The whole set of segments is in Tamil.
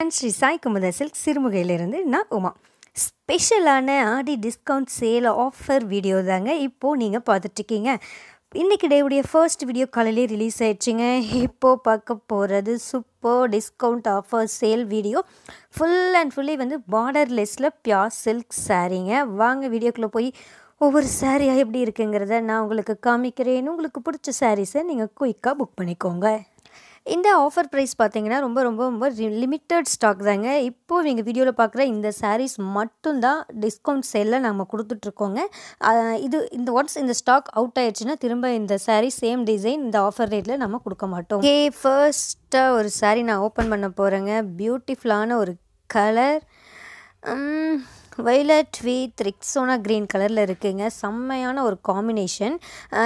ஸ்ரீ சாய் குமுத சில்க் சிறுமுகையிலிருந்து நான் உமா ஸ்பெஷலான ஆடி டிஸ்கவுண்ட் சேல் ஆஃபர் வீடியோ தாங்க இப்போது நீங்கள் பார்த்துட்ருக்கீங்க. இன்றைக்கி டேவுடைய ஃபர்ஸ்ட் வீடியோ காலையிலே ரிலீஸ் ஆயிடுச்சுங்க. இப்போது பார்க்க போகிறது super discount offer sale video full and fully வந்து பார்டர்லெஸ்ஸில் பியார் சில்க் சாரீங்க வாங்க வீடியோக்குள்ளே போய் ஒவ்வொரு சாரியாக எப்படி இருக்குங்கிறத நான் உங்களுக்கு காமிக்கிறேன். உங்களுக்கு பிடிச்ச சாரீஸை நீங்கள் குயிக்காக புக் பண்ணிக்கோங்க. இந்த ஆஃபர் ப்ரைஸ் பார்த்தீங்கன்னா ரொம்ப ரொம்ப ரொம்ப லிமிட்டட் ஸ்டாக் தாங்க. இப்போது நீங்கள் வீடியோவில் பார்க்குற இந்த சாரீஸ் மட்டும்தான் டிஸ்கவுண்ட் சேலில் நம்ம கொடுத்துட்ருக்கோங்க. இது இந்த ஒன்ஸ் இந்த ஸ்டாக் அவுட் ஆயிடுச்சுன்னா திரும்ப இந்த சாரீ சேம் டிசைன் இந்த ஆஃபர் ரேட்டில் நம்ம கொடுக்க மாட்டோம். ஏ ஃபர்ஸ்ட்டாக ஒரு சாரீ நான் ஓப்பன் பண்ண போகிறேங்க பியூட்டிஃபுல்லான ஒரு கலர் வைலட் வி த்ரிக்ஸோனா க்ரீன் கலரில் இருக்குங்க. செம்மையான ஒரு காம்பினேஷன்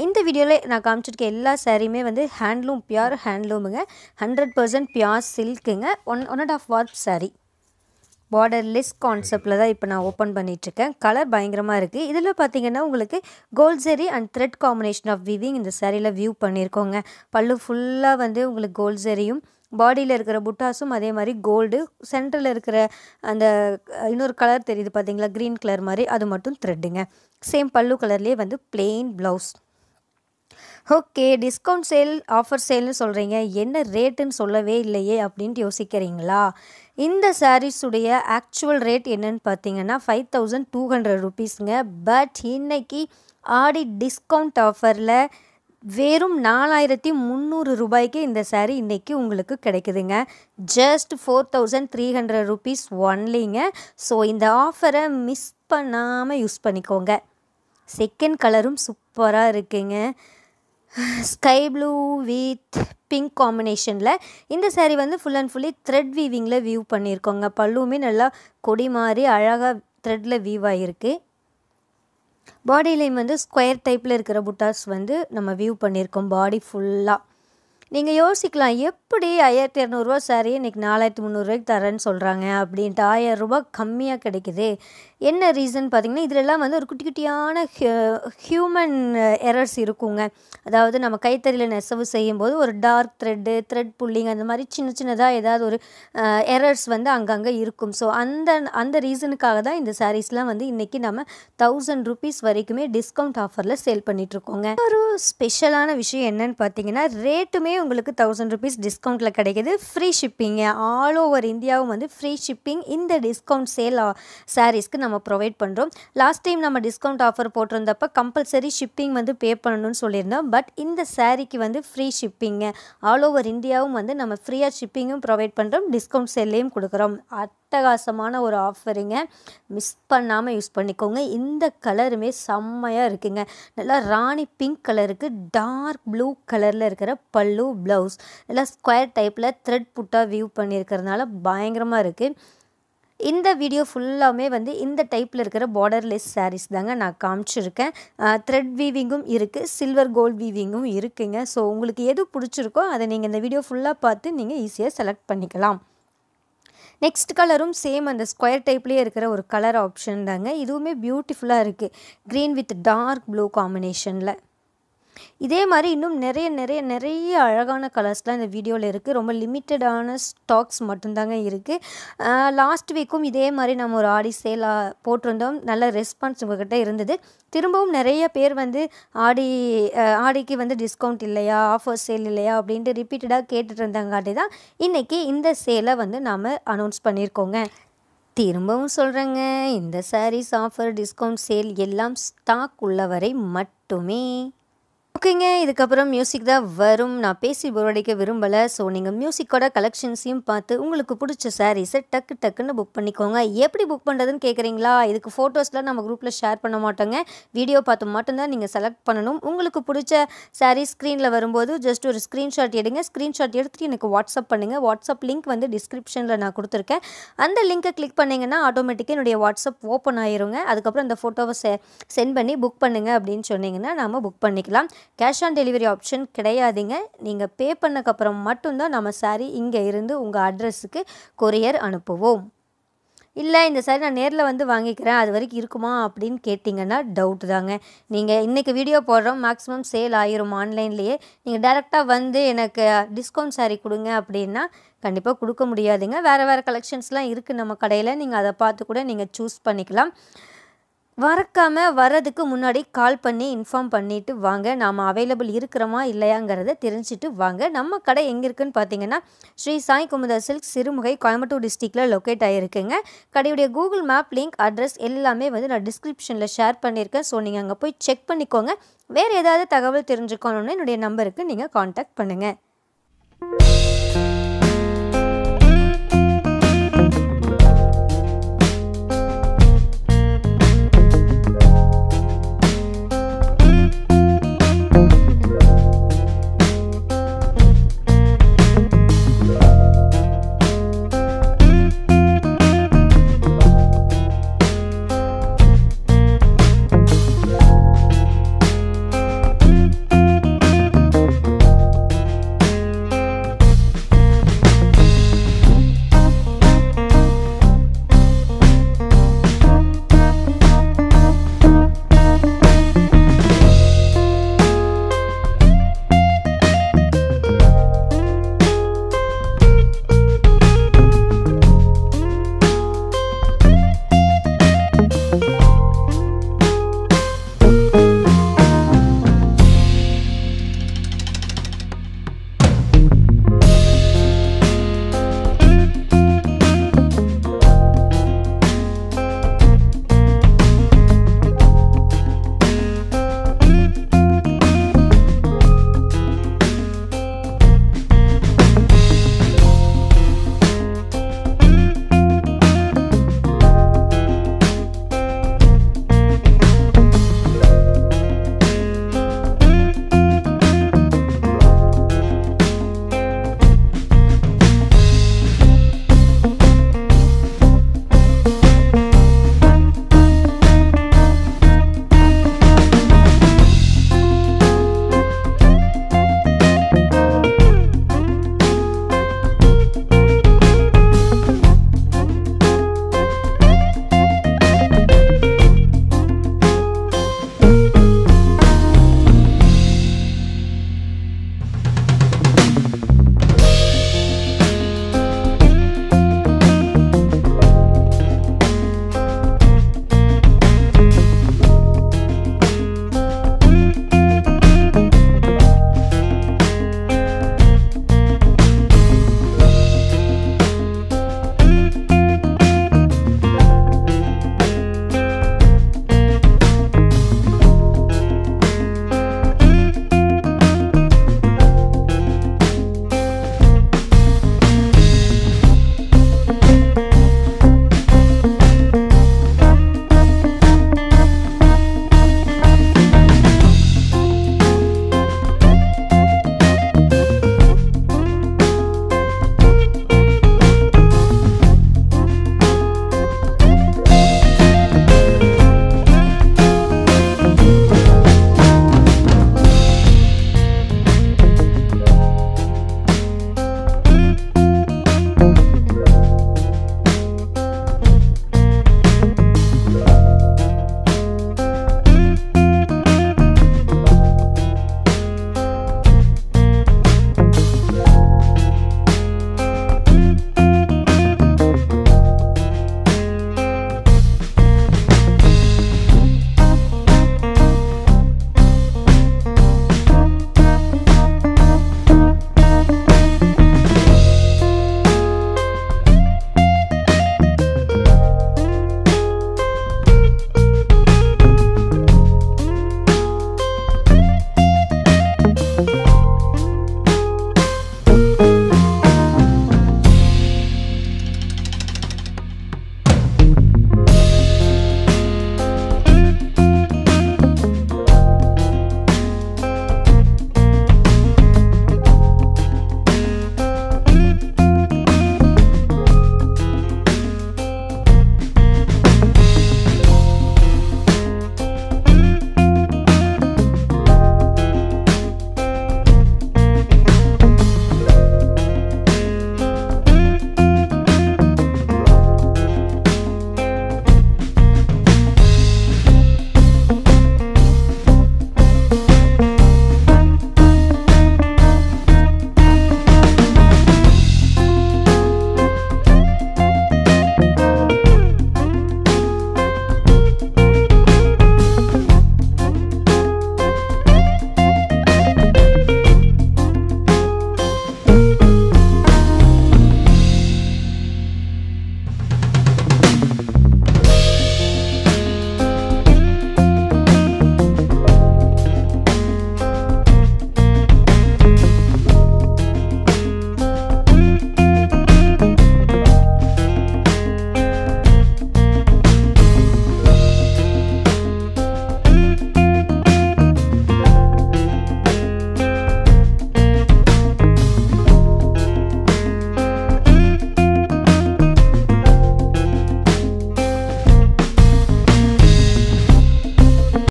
இந்த வீடியோவில் நான் காமிச்சிருக்க எல்லா சாரியுமே வந்து ஹேண்ட்லூம் பியூர் ஹேண்ட்லூமுங்க hundred percent pure சில்க்குங்க one one and off what border borderless கான்செப்டில் தான் இப்போ நான் ஓப்பன் பண்ணிகிட்ருக்கேன் கலர் பயங்கரமாக இருக்குது இதில் பார்த்தீங்கன்னா உங்களுக்கு gold zari and thread combination of weaving இந்த சேரீயில் வியூ பண்ணியிருக்கோங்க பல்லு ஃபுல்லாக வந்து உங்களுக்கு கோல்ட் ஜெரியும் பாடியில் இருக்கிற புட்டாஸும் அதே மாதிரி கோல்டு சென்டரில் இருக்கிற அந்த இன்னொரு கலர் தெரியுது பார்த்தீங்களா க்ரீன் கலர் மாதிரி அது மட்டும் த்ரெட்டுங்க சேம் பல்லு கலர்லேயே வந்து plain blouse okay discount sale offer சேல்னு சொல்கிறீங்க என்ன ரேட்டுன்னு சொல்லவே இல்லையே அப்படின்ட்டு யோசிக்கிறீங்களா? இந்த சாரீஸுடைய ஆக்சுவல் ரேட் என்னன்னு பார்த்தீங்கன்னா ஃபைவ் தௌசண்ட் டூ ஹண்ட்ரட் ருபீஸுங்க பட் இன்னைக்கு ஆடி டிஸ்கவுண்ட் ஆஃபரில் வெறும் நாலாயிரத்தி முந்நூறு ரூபாய்க்கு இந்த சாரீ இன்றைக்கி உங்களுக்கு கிடைக்குதுங்க. Just four thousand three hundred rupees ஒன்லிங்க so இந்த ஆஃபரை மிஸ் பண்ணாமல் யூஸ் பண்ணிக்கோங்க. செகண்ட் கலரும் சூப்பராக இருக்குங்க. ஸ்கை ப்ளூ வித் பிங்க் காம்பினேஷனில் இந்த சாரீ வந்து ஃபுல் அண்ட் ஃபுல்லி த்ரெட் வீவிங்கில் வியூ பண்ணியிருக்கோங்க பல்லுவுமே நல்லா கொடி மாதிரி அழகாக த்ரெட்டில் வீவ் ஆகிருக்கு பாடியிலையும் வந்து ஸ்கொயர் டைப்பில் இருக்கிற புட்டாஸ் வந்து நம்ம வியூ பண்ணியிருக்கோம். பாடி ஃபுல்லாக நீங்கள் யோசிக்கலாம் எப்படி ஆயிரத்தி இரநூறுவா சாரி இன்றைக்கி நாலாயிரத்தி முந்நூறுரூவாய்க்கு தரேன்னு சொல்கிறாங்க அப்படின்ட்டு ஆயிரம் ரூபாய் கம்மியாக கிடைக்குது. என்ன ரீசன் பார்த்தீங்கன்னா இதிலெல்லாம் வந்து ஒரு குட்டி குட்டியான ஹியூமன் எரர்ஸ் இருக்குங்க. அதாவது நம்ம கைத்தறியில் நெசவு செய்யும்போது ஒரு டார்க் த்ரெட்டு த்ரெட் புல்லிங் அந்த மாதிரி சின்ன சின்னதாக ஏதாவது ஒரு எரர்ஸ் வந்து அங்கங்கே இருக்கும். ஸோ அந்த அந்த ரீசனுக்காக தான் இந்த சாரீஸ்லாம் வந்து இன்றைக்கி நம்ம தௌசண்ட் ருபீஸ் வரைக்குமே டிஸ்கவுண்ட் ஆஃபரில் சேல் பண்ணிகிட்ருக்கோங்க ஒரு ஸ்பெஷலான விஷயம் என்னன்னு பார்த்தீங்கன்னா ரேட்டுமே உங்களுக்கு தௌசண்ட் ருபீஸ் டிஸ்கவுண்ட்டில் கிடைக்கிது. ஃப்ரீ ஷிப்பிங்க ஆல் ஓவர் இந்தியாவும் வந்து ஃப்ரீ ஷிப்பிங் இந்த டிஸ்கவுண்ட் சேல் சாரீஸ்க்கு நம்ம ப்ரொவைட் பண்ணுறோம் லாஸ்ட் டைம் நம்ம டிஸ்கவுண்ட் ஆஃபர் போட்டிருந்தப்ப கம்பல்சரி ஷிப்பிங் வந்து பே பண்ணணும்னு சொல்லியிருந்தோம். பட் இந்த சாரீக்கு வந்து ஃப்ரீ ஷிப்பிங்க ஆல் ஓவர் இந்தியாவும் வந்து நம்ம ஃப்ரீயாக ஷிப்பிங்கும் ப்ரொவைட் பண்ணுறோம் டிஸ்கவுண்ட் சேல்லையும் கொடுக்குறோம். அட்டகாசமான ஒரு ஆஃபருங்க மிஸ் பண்ணாமல் யூஸ் பண்ணிக்கோங்க. இந்த கலருமே செம்மையாக இருக்குங்க. நல்லா ராணி பிங்க் கலருக்கு டார்க் ப்ளூ கலரில் இருக்கிற பல்லு ப்ளவுஸ் நல்லா ஸ்கொயர் டைப்பில் த்ரெட் புட்டாக வியூ பண்ணியிருக்கிறதுனால பயங்கரமாக இருக்குது இந்த வீடியோ ஃபுல்லாமே வந்து இந்த டைப்பில் இருக்கிற பார்டர்லெஸ் சாரீஸ் தாங்க நான் காமிச்சிருக்கேன். த்ரெட் வீவிங்கும் இருக்குது சில்வர் கோல்ட் வீவிங்கும் இருக்குங்க. ஸோ உங்களுக்கு எது பிடிச்சிருக்கோ அதை நீங்கள் இந்த வீடியோ ஃபுல்லாக பார்த்து நீங்கள் ஈஸியாக செலக்ட் பண்ணிக்கலாம். நெக்ஸ்ட் கலரும் சேம் அந்த ஸ்கொயர் டைப்லேயே இருக்கிற ஒரு கலர் ஆப்ஷன் தாங்க. இதுவுமே பியூட்டிஃபுல்லாக இருக்குது க்ரீன் வித் டார்க் ப்ளூ காம்பினேஷனில் இதே மாதிரி இன்னும் நிறைய நிறைய நிறைய அழகான கலர்ஸ்லாம் இந்த வீடியோவில் இருக்குது ரொம்ப லிமிட்டடான ஸ்டாக்ஸ் மட்டும்தாங்க இருக்குது லாஸ்ட் வீக்கும் இதே மாதிரி நம்ம ஒரு ஆடி சேலாக போட்டிருந்தோம். நல்ல ரெஸ்பான்ஸ் உங்கள்கிட்ட இருந்தது. திரும்பவும் நிறைய பேர் வந்து ஆடி ஆடிக்கு வந்து டிஸ்கவுண்ட் இல்லையா ஆஃபர் சேல் இல்லையா அப்படின்ட்டு ரிப்பீட்டடாக கேட்டுட்டு இருந்தாங்காட்டி தான் இன்றைக்கி இந்த சேலை வந்து நாம் அனௌன்ஸ் பண்ணியிருக்கோங்க திரும்பவும் சொல்கிறேங்க இந்த சாரீஸ் ஆஃபர் டிஸ்கவுண்ட் சேல் எல்லாம் ஸ்டாக் உள்ளவரை மட்டுமே. ஓகேங்க இதுக்கப்புறம் மியூசிக் தான் வரும். நான் பேசி போரடிக்க விரும்பலை. ஸோ நீங்கள் மியூசிக்கோட கலெக்ஷன்ஸையும் பார்த்து உங்களுக்கு பிடிச்ச சாரீஸை டக்கு டக்குன்னு புக் பண்ணிக்கோங்க. எப்படி புக் பண்ணுறதுன்னு கேட்குறீங்களா இதுக்கு ஃபோட்டோஸ்லாம் நம்ம குரூப்பில் ஷேர் பண்ண மாட்டோங்க. வீடியோ பார்த்து மட்டும்தான் நீங்கள் செலக்ட் பண்ணணும். உங்களுக்கு பிடிச்ச சாரீ ஸ்க்ரீனில் வரும்போது ஜஸ்ட் ஒரு ஸ்க்ரீன்ஷாட் எடுங்க. ஸ்க்ரீன்ஷாட் எடுத்துகிட்டு எனக்கு வாட்ஸ்அப் பண்ணுங்கள் வாட்ஸ்அப் லிங்க் வந்து டிஸ்கிரிப்ஷனில் நான் கொடுத்துருக்கேன். அந்த லிங்க்கை கிளிக் பண்ணிங்கன்னா ஆட்டோமேட்டிக்காக என்னுடைய வாட்ஸ்அப் ஓப்பன் ஆயிருங்க. அதுக்கப்புறம் அந்த ஃபோட்டோவை செ சென்ட் பண்ணி புக் பண்ணுங்கள் அப்படின்னு சொன்னிங்கன்னா நாம் புக் பண்ணிக்கலாம். கேஷ் ஆன் டெலிவரி ஆப்ஷன் கிடையாதுங்க. நீங்கள் பே பண்ணக்கப்புறம் மட்டும்தான் நம்ம சாரீ இங்கே இருந்து உங்கள் அட்ரஸுக்கு கொரியர் அனுப்புவோம். இல்லை இந்த சாரி நான் நேரில் வந்து வாங்கிக்கிறேன். அது வரைக்கும் இருக்குமா அப்படின்னு கேட்டிங்கன்னா டவுட் தாங்க. நீங்கள் இன்றைக்கி வீடியோ போடுறோம். மேக்ஸிமம் சேல் ஆயிரும் ஆன்லைன்லேயே நீங்கள் டேரெக்டாக வந்து எனக்கு டிஸ்கவுண்ட் சாரி கொடுங்க அப்படின்னா கண்டிப்பாக கொடுக்க முடியாதுங்க. வேறு வேறு கலெக்ஷன்ஸ்லாம் இருக்குது நம்ம கடையில். நீங்கள் அதை பார்த்து கூட நீங்கள் சூஸ் பண்ணிக்கலாம். மறக்காமல் வர்றதுக்கு முன்னாடி கால் பண்ணி இன்ஃபார்ம் பண்ணிவிட்டு வாங்க. நாம் அவைலபிள் இருக்கிறோமா இல்லையாங்கிறத தெரிஞ்சுட்டு வாங்க. நம்ம கடை எங்கே இருக்குன்னு பார்த்தீங்கன்னா ஸ்ரீ சாய் குமுதா சில்க் சிறுமுகை கோயம்புத்தூர் டிஸ்ட்ரிக்டில் லொக்கேட் ஆகிருக்குங்க கடையுடைய கூகுள் மேப் லிங்க் அட்ரஸ் எல்லாமே வந்து நான் டிஸ்கிரிப்ஷனில் ஷேர் பண்ணியிருக்கேன். ஸோ நீங்கள் அங்கே போய் செக் பண்ணிக்கோங்க. வேறு ஏதாவது தகவல் தெரிஞ்சுக்கணுன்னு என்னுடைய நம்பருக்கு நீங்கள் காண்டாக்ட் பண்ணுங்கள்